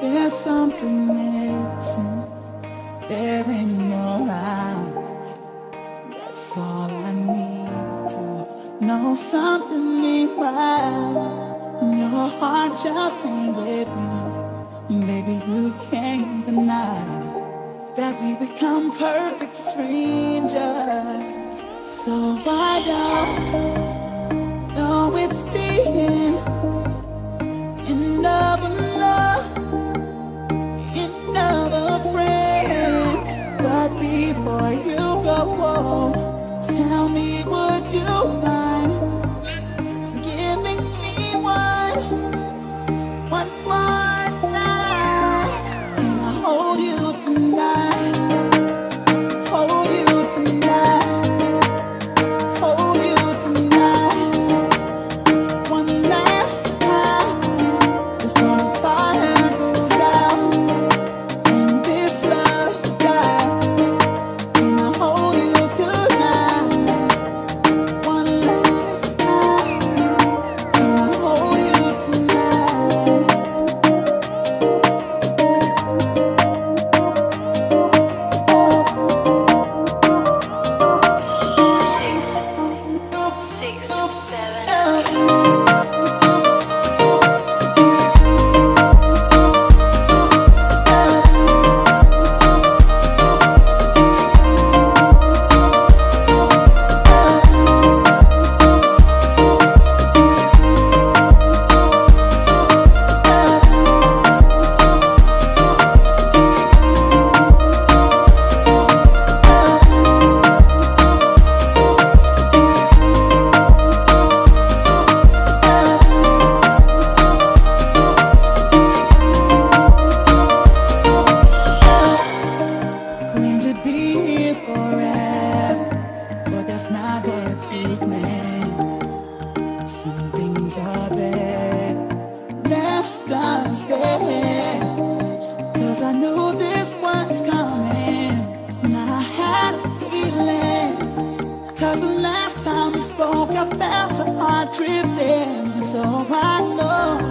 There's something missing there in your eyes. That's all I need to know. Something ain't right. Your heart jumping with me. Baby, you can't deny that we become perfect strangers. So why don't Cause the last time we spoke, I felt your heart drifting. It's all I know.